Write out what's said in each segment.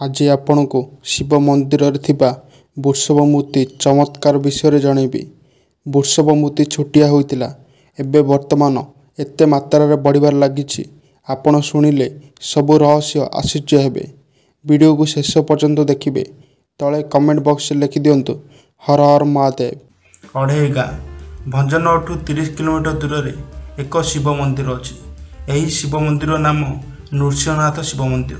ଆଜି ଆପଣଙ୍କୁ ଶିବ ମନ୍ଦିରରେ ଥିବା ବୃଷଭ ମୂର୍ତ୍ତି ଚମତ୍କାର ବିଷୟରେ ଜଣାଇବି। ବୃଷଭ ମୂର୍ତ୍ତି ଛୋଟିଆ ହୋଇଥିଲା। ଏବେ ବର୍ତ୍ତମାନ ଏତେ ମାତ୍ରାରେ ବଢ଼ିବାରେ ଲାଗିଛି। ଆପଣ ଶୁଣିଲେ ସବୁ ରହସ୍ୟ ଆଶ୍ଚର୍ଯ୍ୟ ହେବେ। ଭିଡ଼ିଓକୁ ଶେଷ ପର୍ଯ୍ୟନ୍ତ ଦେଖିବେ। ତଳେ କମେଣ୍ଟ ବକ୍ସରେ ଲେଖିଦିଅନ୍ତୁ ହର ହର ମହାଦେବ। ଅଢ଼େଇ ଗାଁ ଭଞ୍ଜନଗରଠୁ ତିରିଶ କିଲୋମିଟର ଦୂରରେ ଏକ ଶିବ ମନ୍ଦିର ଅଛି। ଏହି ଶିବ ମନ୍ଦିର ନାମ ନୃସିଂହନାଥ ଶିବ ମନ୍ଦିର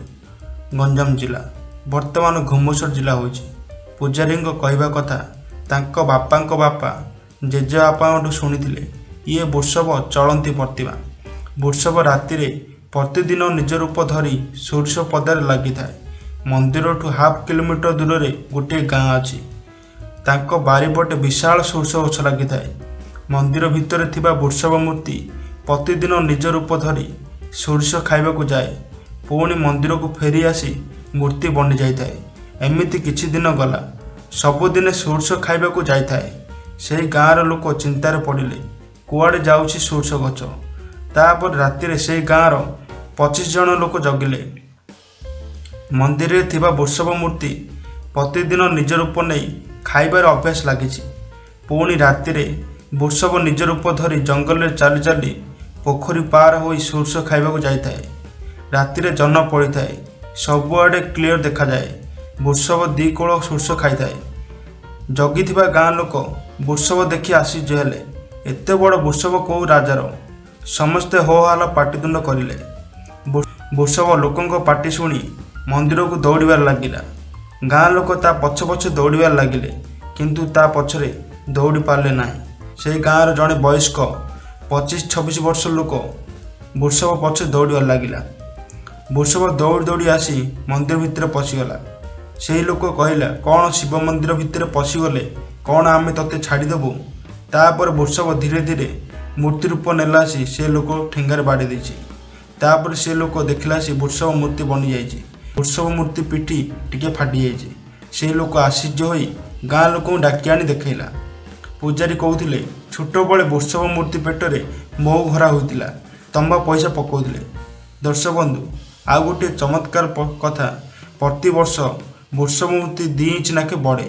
ଗଞ୍ଜାମ ଜିଲ୍ଲା। ବର୍ତ୍ତମାନ ଘୁମୁସର ଜିଲ୍ଲା ହୋଇଛି ପୂଜାରୀଙ୍କ କହିବା କଥା ତାଙ୍କ ବାପାଙ୍କ ବାପା ଜେଜେବାପାଙ୍କଠୁ ଶୁଣିଥିଲେ ଇଏ ବୃଷଭ ଚଳନ୍ତି ପ୍ରତିମା। ବୃଷଭ ରାତିରେ ପ୍ରତିଦିନ ନିଜ ରୂପ ଧରି ସୋରିଷ ପଦାରେ ଲାଗିଥାଏ। ମନ୍ଦିରଠୁ ହାଫ୍ କିଲୋମିଟର ଦୂରରେ ଗୋଟିଏ ଗାଁ ଅଛି। ତାଙ୍କ ବାରିପଟେ ବିଶାଳ ସୋରିଷ ଗଛ ଲାଗିଥାଏ। ମନ୍ଦିର ଭିତରେ ଥିବା ବୃଷଭ ମୂର୍ତ୍ତି ପ୍ରତିଦିନ ନିଜ ରୂପ ଧରି ସୋରିଷ ଖାଇବାକୁ ଯାଏ। ପୁଣି ମନ୍ଦିରକୁ ଫେରି ଆସି ମୂର୍ତ୍ତି ବନିଯାଇଥାଏ ଏମିତି କିଛି ଦିନ ଗଲା। ସବୁଦିନେ ସୋରିଷ ଖାଇବାକୁ ଯାଇଥାଏ। ସେହି ଗାଁର ଲୋକ ଚିନ୍ତାରେ ପଡ଼ିଲେ କୁଆଡ଼େ ଯାଉଛି ସୋରିଷ ଗଛ? ତାପରେ ରାତିରେ ସେହି ଗାଁର ପଚିଶ ଜଣ ଲୋକ ଜଗିଲେ। ମନ୍ଦିରରେ ଥିବା ବୃଷଭ ମୂର୍ତ୍ତି ପ୍ରତିଦିନ ନିଜ ରୂପ ନେଇ ଖାଇବାର ଅଭ୍ୟାସ ଲାଗିଛି। ପୁଣି ରାତିରେ ବୃଷଭ ନିଜ ରୂପ ଧରି ଜଙ୍ଗଲରେ ଚାଲି ଚାଲି ପୋଖରୀ ପାର ହୋଇ ସୋରିଷ ଖାଇବାକୁ ଯାଇଥାଏ। ରାତିରେ ଜହ୍ନ ପଡ଼ିଥାଏ। ସବୁଆଡ଼େ କ୍ଲିଅର ଦେଖାଯାଏ। ବୃଷଭ ଦୁଇ କୋଳ ସୋରିଷ ଖାଇଥାଏ। ଜଗିଥିବା ଗାଁ ଲୋକ ବୃଷଭ ଦେଖି ଆଶ୍ଚର୍ଯ୍ୟ ହେଲେ ଏତେ ବଡ଼ ବୃଷଭ କେଉଁ ରାଜାର ସମସ୍ତେ ହୋ ହାଲା ପାଟିତୁଣ୍ଡ କରିଲେ। ବୃଷଭ ଲୋକଙ୍କ ପାଟି ଶୁଣି ମନ୍ଦିରକୁ ଦୌଡ଼ିବାରେ ଲାଗିଲା। ଗାଁ ଲୋକ ତା ପଛ ପଛ ଦୌଡ଼ିବାରେ ଲାଗିଲେ କିନ୍ତୁ ତା ପଛରେ ଦୌଡ଼ି ପାରିଲେ ନାହିଁ। ସେହି ଗାଁର ଜଣେ ବୟସ୍କ ପଚିଶ ଛବିଶ ବର୍ଷ ଲୋକ ବୃଷଭ ପଛରେ ଦୌଡ଼ିବାରେ ଲାଗିଲା। ବୃଷଭ ଦୌଡ଼ି ଦୌଡ଼ି ଆସି ମନ୍ଦିର ଭିତରେ ପଶିଗଲା। ସେହି ଲୋକ କହିଲା କ'ଣ ଶିବ ମନ୍ଦିର ଭିତରେ ପଶିଗଲେ? କ'ଣ ଆମେ ତତେ ଛାଡ଼ିଦେବୁ? ତାପରେ ବୃଷଭ ଧୀରେ ଧୀରେ ମୂର୍ତ୍ତି ରୂପ ନେଲା ଆସି ସେ ଲୋକ ଠେଙ୍ଗାରେ ବାଡ଼େଇ ଦେଇଛି। ତାପରେ ସେ ଲୋକ ଦେଖିଲା ଆସି ବୃଷଭ ମୂର୍ତ୍ତି ବନିଯାଇଛି। ବୃଷଭ ମୂର୍ତ୍ତି ପିଠି ଟିକେ ଫାଟିଯାଇଛି। ସେହି ଲୋକ ଆଶ୍ଚର୍ଯ୍ୟ ହୋଇ ଗାଁ ଲୋକଙ୍କୁ ଡାକି ଆଣି ଦେଖାଇଲା। ପୂଜାରୀ କହୁଥିଲେ ଛୋଟବେଳେ ବୃଷଭ ମୂର୍ତ୍ତି ପେଟରେ ମହୁ ଭରା ହୋଇଥିଲା। ତମ୍ବା ପଇସା ପକାଉଥିଲେ। ଦର୍ଶକ ବନ୍ଧୁ ଆଉ ଗୋଟିଏ ଚମତ୍କାର କଥା ପ୍ରତିବର୍ଷ ବୃଷଭ ମୂର୍ତ୍ତି ଦୁଇ ଇଞ୍ଚ ନାକେ ବଢ଼େ।